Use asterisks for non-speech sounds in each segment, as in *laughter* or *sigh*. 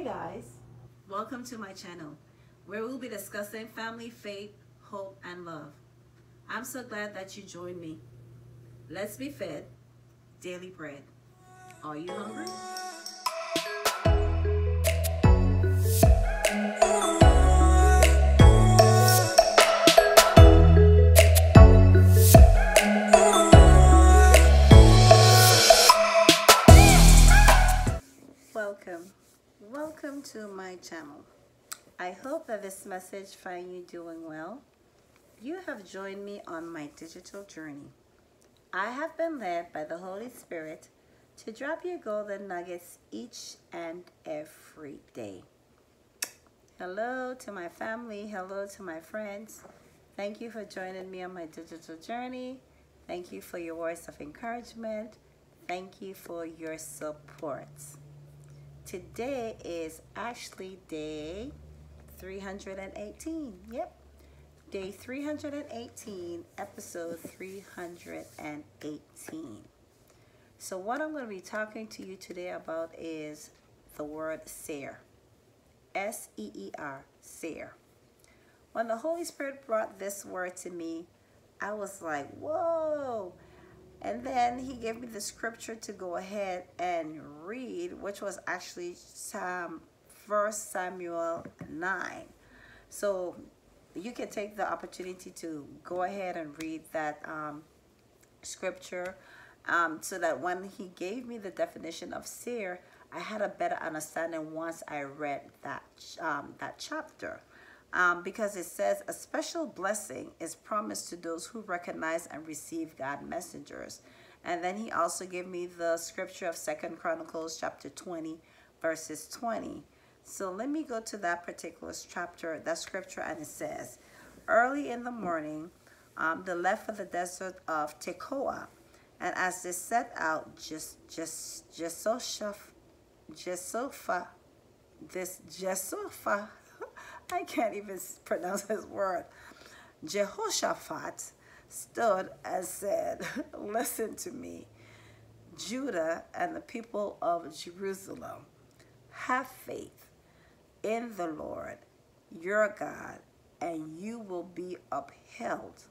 Hey guys, welcome to my channel where we'll be discussing family, faith, hope, and love. I'm so glad that you joined me. Let's be fed daily bread. Are you hungry? Welcome. Welcome to my channel. I hope that this message finds you doing well. You have joined me on my digital journey. I have been led by the Holy Spirit to drop you golden nuggets each and every day. Hello to my family. Hello to my friends. Thank you for joining me on my digital journey. Thank you for your words of encouragement. Thank you for your support. Today is actually day 318. Yep. Day 318, episode 318. So, what I'm going to be talking to you today about is the word seer. S E E R, seer. When the Holy Spirit brought this word to me, I was like, whoa. And then he gave me the scripture to go ahead and read, which was actually Psalm, First Samuel 9. So you can take the opportunity to go ahead and read that um, scripture um, so that when he gave me the definition of seer, I had a better understanding once I read that, um, that chapter um, because it says a special blessing is promised to those who recognize and receive God messengers. And then he also gave me the scripture of Second Chronicles chapter 20, verses 20. So let me go to that particular chapter, that scripture, and it says, Early in the morning, um, they left for the desert of Tekoa. And as they set out, just, just, Jesosha, Jesofa, this Jesofa, I can't even pronounce his word. Jehoshaphat stood and said, *laughs* Listen to me, Judah and the people of Jerusalem, have faith in the Lord your God, and you will be upheld.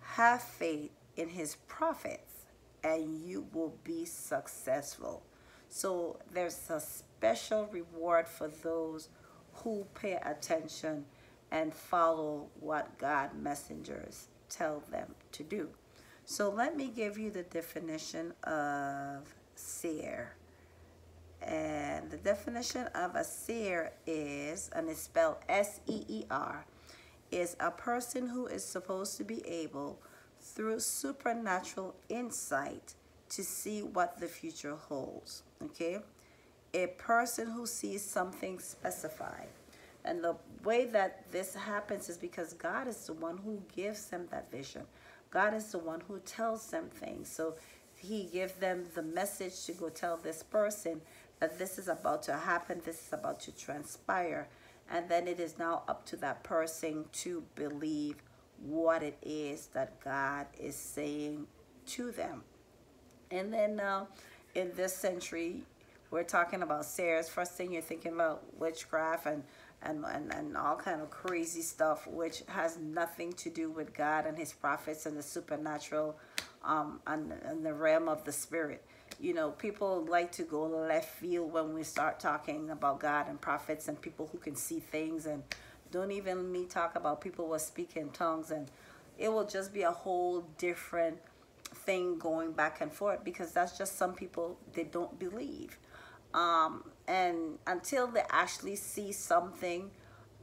Have faith in his prophets, and you will be successful. So there's a special reward for those who pay attention and follow what God messengers tell them to do. So let me give you the definition of seer. And the definition of a seer is, and it's spelled S-E-E-R, is a person who is supposed to be able, through supernatural insight, to see what the future holds. Okay? A person who sees something specified. And the way that this happens is because God is the one who gives them that vision. God is the one who tells them things. So he gives them the message to go tell this person that this is about to happen, this is about to transpire. And then it is now up to that person to believe what it is that God is saying to them. And then uh, in this century, we're talking about Sarah's First thing you're thinking about witchcraft and, and, and, and all kind of crazy stuff, which has nothing to do with God and his prophets and the supernatural um, and, and the realm of the spirit. You know, people like to go left field when we start talking about God and prophets and people who can see things and don't even me talk about people who speak in tongues and it will just be a whole different thing going back and forth because that's just some people they don't believe um, and until they actually see something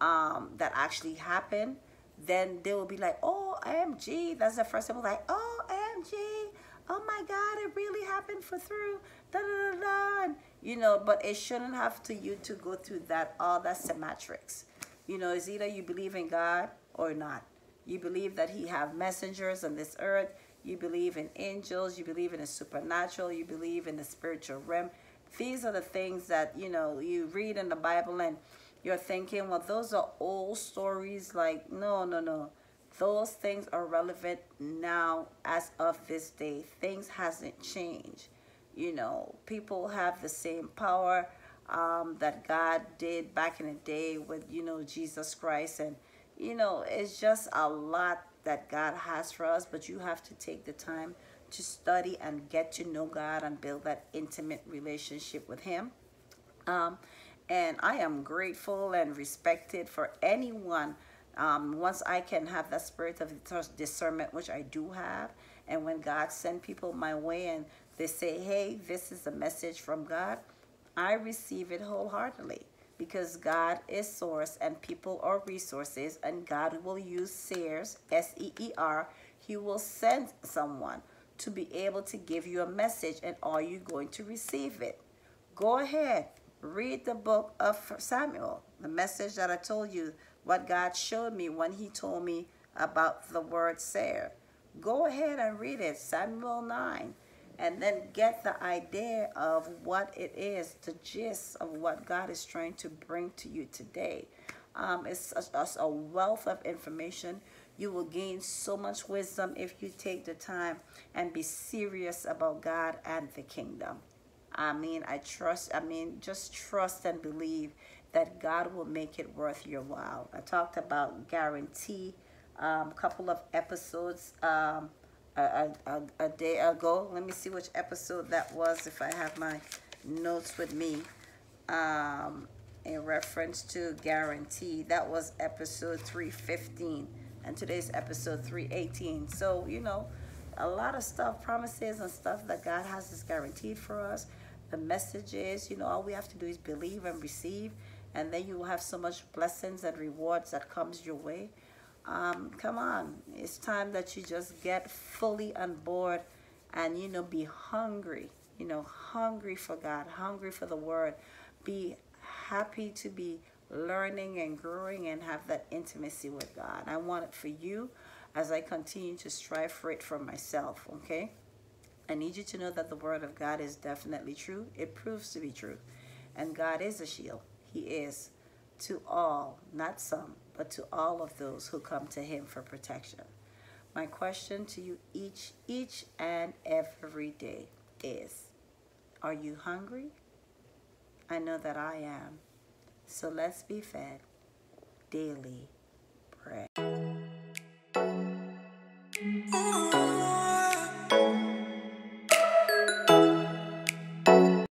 um, that actually happened, then they will be like, oh, AMG. That's the first time like, oh, AMG. Oh my God, it really happened for through. Da, da, da, da. And, you know, but it shouldn't have to you to go through that, all that symmetrics. You know, it's either you believe in God or not. You believe that he have messengers on this earth. You believe in angels. You believe in the supernatural. You believe in the spiritual realm. These are the things that, you know, you read in the Bible and you're thinking, well, those are old stories. Like, no, no, no. Those things are relevant now as of this day. Things hasn't changed. You know, people have the same power. um, that God did back in the day with, you know, Jesus Christ. And, you know, it's just a lot that God has for us, but you have to take the time to study and get to know God and build that intimate relationship with Him. Um, and I am grateful and respected for anyone. Um, once I can have that spirit of discernment, which I do have, and when God send people my way and they say, hey, this is a message from God, I receive it wholeheartedly because God is source and people are resources and God will use seers, S-E-E-R. He will send someone to be able to give you a message and are you going to receive it? Go ahead, read the book of Samuel, the message that I told you, what God showed me when he told me about the word seer. Go ahead and read it, Samuel 9, and then get the idea of what it is, the gist of what God is trying to bring to you today. Um, it's a, a wealth of information. You will gain so much wisdom if you take the time and be serious about God and the kingdom. I mean, I trust, I mean, just trust and believe that God will make it worth your while. I talked about guarantee a um, couple of episodes um, a, a, a, day ago. Let me see which episode that was if I have my notes with me. Um, in reference to guarantee, that was episode 315 and today's episode 318. So, you know, a lot of stuff, promises and stuff that God has is guaranteed for us. The message is, you know, all we have to do is believe and receive, and then you will have so much blessings and rewards that comes your way. Um, come on, it's time that you just get fully on board and, you know, be hungry, you know, hungry for God, hungry for the word. Be happy to be learning and growing and have that intimacy with God. I want it for you as I continue to strive for it for myself, okay? I need you to know that the word of God is definitely true. It proves to be true. And God is a shield. He is to all, not some, but to all of those who come to him for protection. My question to you each each and every day is, are you hungry? I know that I am. So let's be fed daily